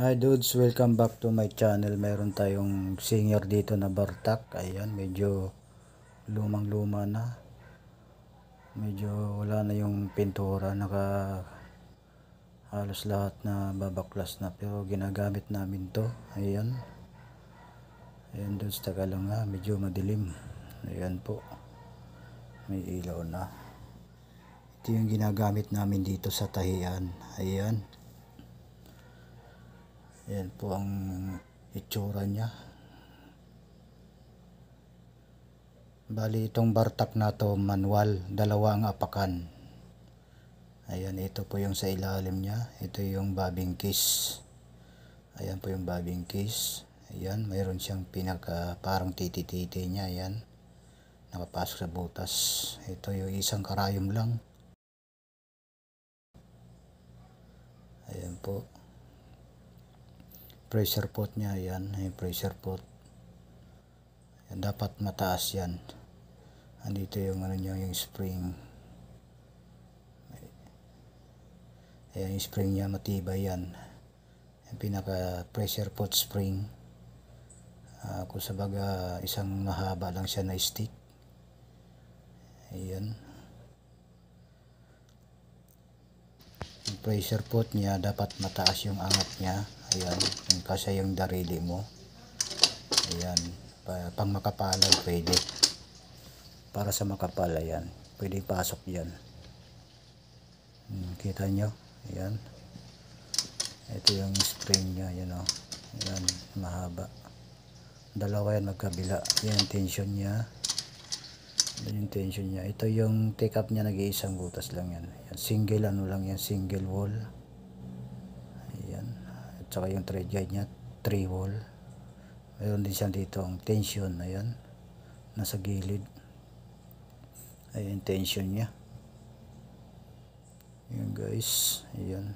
Hi dudes, welcome back to my channel. Meron tayong singer dito na Bartak. Ayan, medyo lumang-luma na. Medyo wala na yung pintura. Naka halos lahat na babaklas na. Pero ginagamit namin to. Ayan. Ayan dudes, taga lang ha. Medyo madilim. Ayan po. May ilaw na. Ito yung ginagamit namin dito sa tahian. Ayan. Yan po ang itsura niya. Bali itong bartak na to manual, dalawa ang apakan. Ayan, ito po yung sa ilalim niya. Ito yung bobbing case. Ayan po yung bobbing case. Ayan, mayroon siyang pinaka parang titi-titi niya. Ayan, nakapasok sa butas. Ito yung isang karayom lang. Ayan po pressure pot niya yan yung pressure pot. Yan, dapat mataas yan. Andito yung ano niya yung spring. Ayan yung spring niya matibay yan. Yung pinaka pressure pot spring. Uh, kung sabaga isang mahaba lang siya na stick. Ayan pressure pot niya dapat mataas yung angat niya Ayan, yung kasi yung darili mo. Ayan, pa, pang makapalan pwede. Para sa makapal, ayan. Pwede pasok yan. Hmm, kita nyo? Ayan. Ito yung spring niya, ayan o. Oh. Ayan, mahaba. Dalawa yan magkabila. Yan tension niya. Yan yung tension niya. Ito yung take up niya, nag-iisang butas lang yan. Ayan, single ano lang yan, single wall. Tsaka yung thread guide nya 3 wall. Mayroon din siya dito ang tension ayan. Nasa gilid. Ayan tension nya ayan guys. Ayan.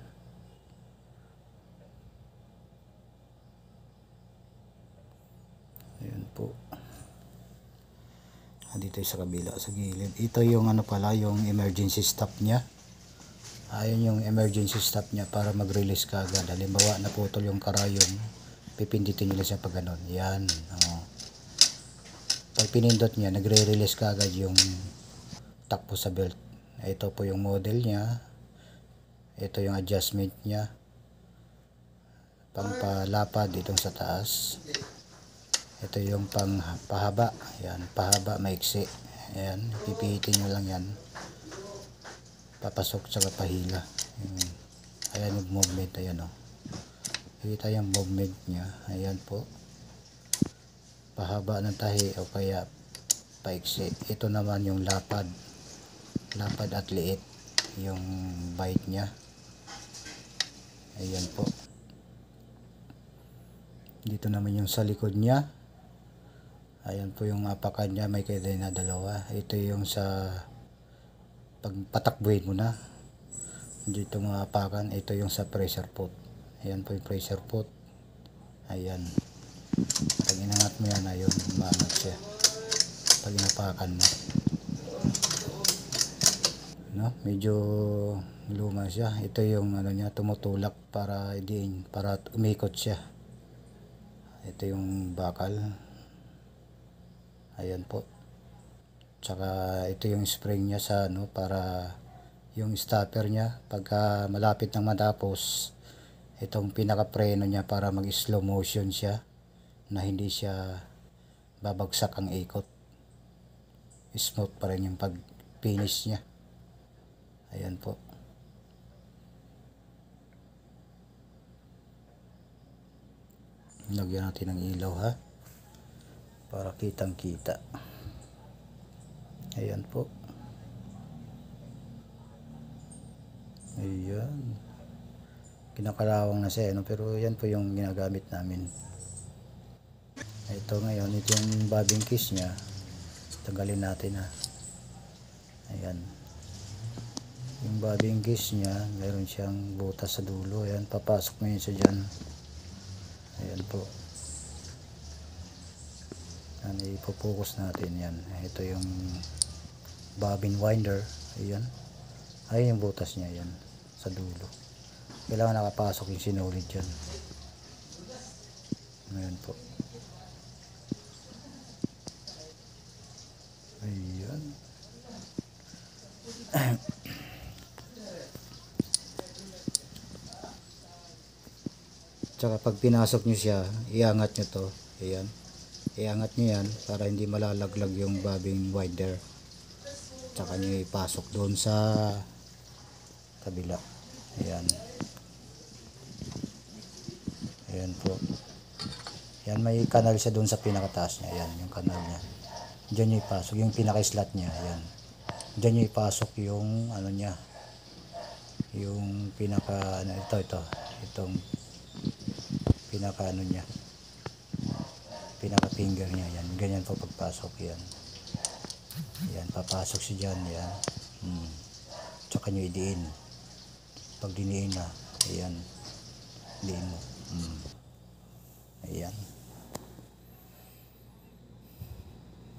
Ayan po dito sa kabila sa gilid. Ito yung ano pala yung emergency stop nya ayun yung emergency stop niya para mag-release ka agad. Halimbawa naputol yung karayom pipinditin lang siya pag ganun. Yan oh. pag pinindot niya nagre-release ka agad yung takpo sa belt. Ito po yung model niya. Ito yung adjustment niya. Pang palapad ditong sa taas ito yung pang pahaba. Yan pahaba maiksi. Yan pipihitin nyo lang yan. Papasok sa pahila. Yung, ayan yung movement ayan o oh. kita yung movement nya ayan po. Pahaba ng tahi o kaya paiksi. Ito naman yung lapad. Lapad at liit yung bite nya ayan po. Dito naman yung sa likod nya ayan po yung apakan nya may kaya na dalawa. Ito yung sa pag patakbuhin mo na. Dito mga apakan ito yung sa pressure pot. Ayan po yung pressure pot. Ayan. Pag inangat mo yan ayun maangat siya. Pag inapakan mo. No? Medyo luma siya. Ito yung ano niya tumutulak para hindi para umikot siya. Ito yung bakal ayan po. Tsaka ito yung spring niya sa ano para yung stopper niya pagka malapit nang matapos itong pinaka preno niya para mag slow motion siya na hindi siya babagsak ang ikot. Smooth pa rin yung pag finish niya. Ayan po. Lagyan natin ng ilaw ha para kitang kita ayan po. Ayan. Kinakalawang na siya ano? pero yan po yung ginagamit namin. Ito ngayon ito yung bobbing case nya tanggalin natin ha ayan. Yung bobbing case nya mayroon siyang butas sa dulo. Ayan papasok mo yun sa dyan. Ayan po yan ipopokus natin yan ito yung bobbin winder ayan ayun yung butas niya yan sa dulo kailangan nakapasok yung sinulid dyan Ayan po. Ayan. Tsaka pag pinasok nyo siya, iangat nyo to. Ayan. Iangat nyo yan para hindi malalaglag yung bobbin winder. Tsaka nyo ipasok doon sa kabila. Ayan. Ayan po. Yan may kanal siya doon sa pinakataas niya. Ayan yung kanal niya. Diyan nyo ipasok yung pinaka-slot niya. Ayan. Diyan nyo ipasok yung ano niya. Yung pinaka ano ito ito. Itong pinaka ano niya. Pinaka finger niya. Yan. Ganyan po pagpasok. Yan. Yan. Papasok siya dyan. Yan. Hmm. Tsaka nyo idiin. Pag diniin na. Ayan. Diin mo. Hmm. Ayan.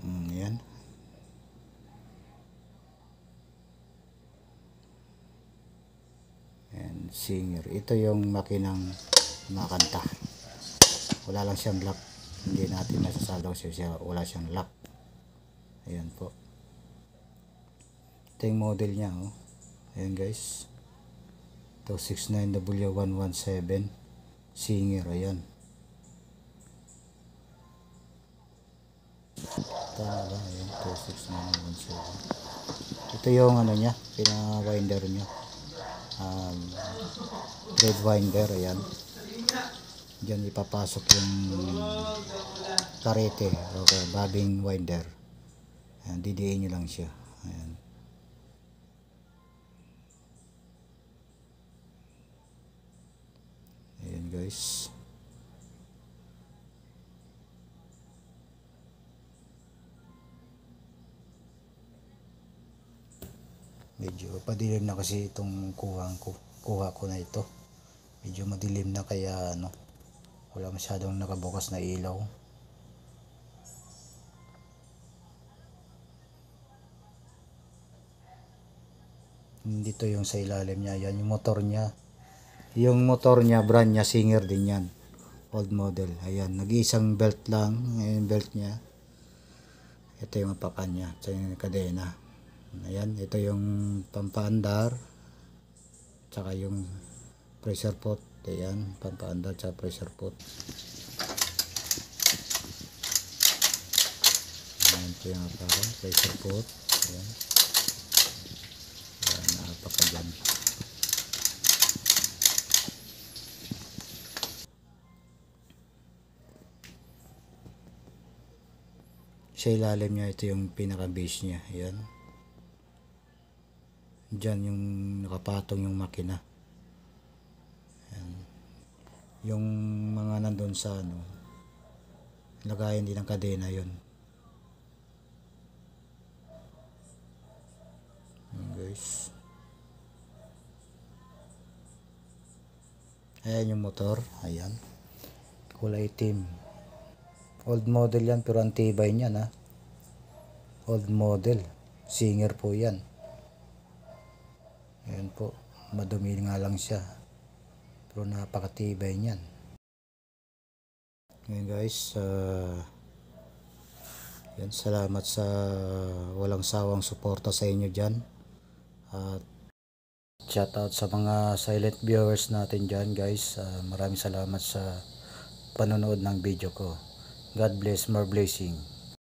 Mm, yan. And singer. Ito yung makinang makanta. Wala lang siyang lock. Hindi natin masasabaw siya, siya. Wala siyang lock. Ayan po. Ito yung model niya. Oh. Ayan guys. Ito 69W117. Singer. Ayan. Tama? Ayan, 26917. Ito yung ano niya, pina-winder niya. Um, thread winder, ayan. Diyan ipapasok yung karete, okay, bobbing winder. Ayan, didiin nyo lang siya. Ayan. Ayan guys. medyo padilim na kasi itong kuha ko kuha ko na ito medyo madilim na kaya ano wala masyadong nakabukas na ilaw. Dito yung sa ilalim niya. Yan yung motor niya. Yung motor niya brand niya singer din yan. Old model. Ayan nag-iisang belt lang ayan belt niya. Ito yung apakan niya. Ito yung kadena. Ayan, ito yung pampaandar. Tsaka yung pressure pot. Ayan, pampaandar tsaka pressure pot. Ayan, ito yung aparan, pressure pot. Ayan. Ayan, napaka dyan. Sa ilalim niya, ito yung pinaka base niya. Ayan. Diyan yung nakapatong yung makina. Yung mga nandun sa ano, lagayan din ng kadena yon. Ayan guys. Ayan yung motor. Ayan. Kulay itim. Old model yan pero ang tibay niyan ha. Old model. Singer po yan. Ayan po, madumi nga lang siya. Pero napakatibay niyan. Ngayon guys, uh, yan, salamat sa walang sawang suporta sa inyo dyan. At shoutout sa mga silent viewers natin dyan guys. Uh, maraming salamat sa panonood ng video ko. God bless, more blessing.